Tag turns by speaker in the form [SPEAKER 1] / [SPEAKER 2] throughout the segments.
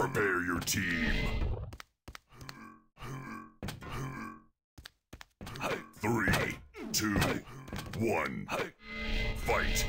[SPEAKER 1] Prepare your team. Three, two, one. Fight.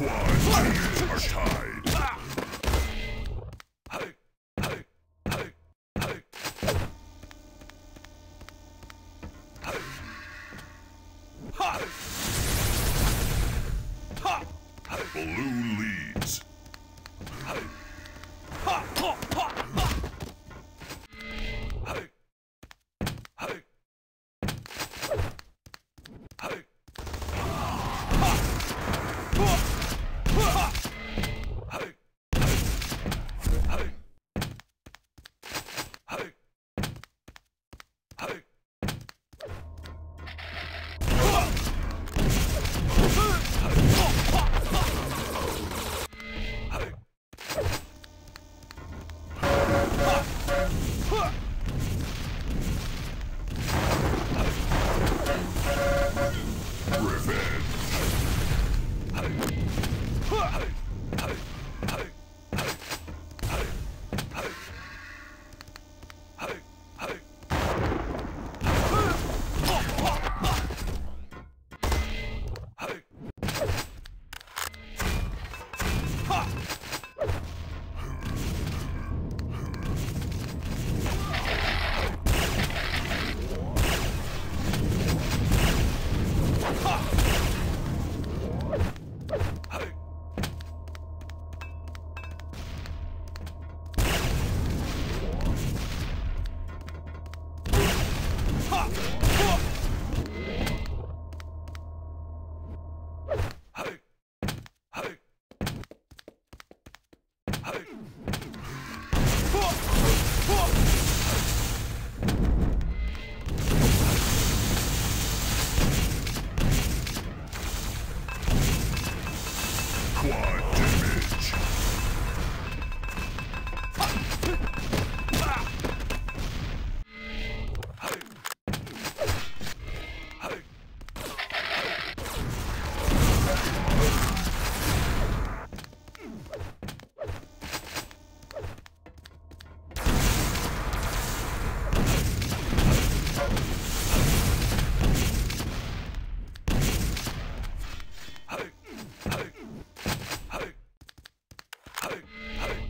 [SPEAKER 1] Quad teams are Quad Huh?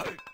[SPEAKER 1] Excellent. Quad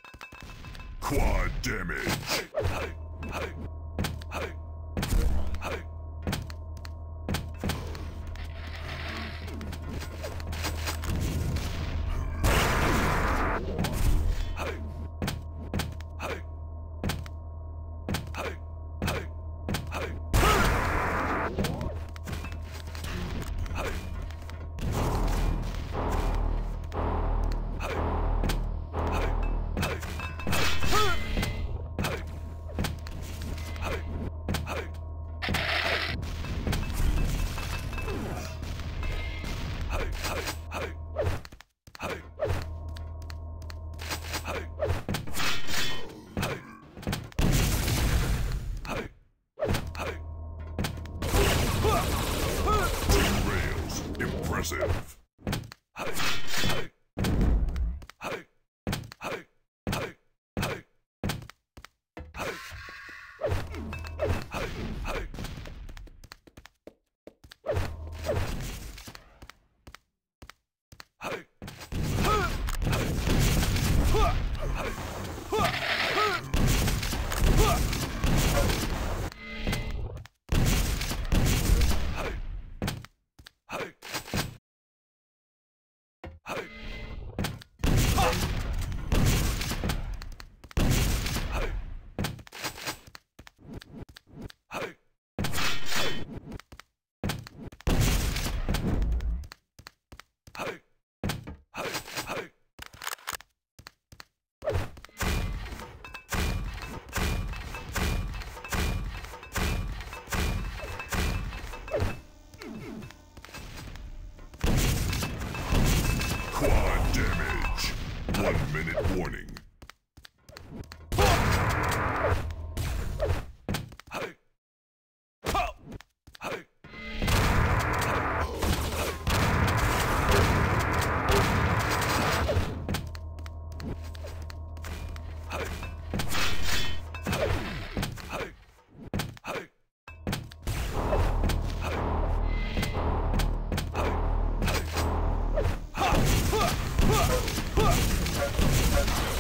[SPEAKER 1] Impressive. Excellent.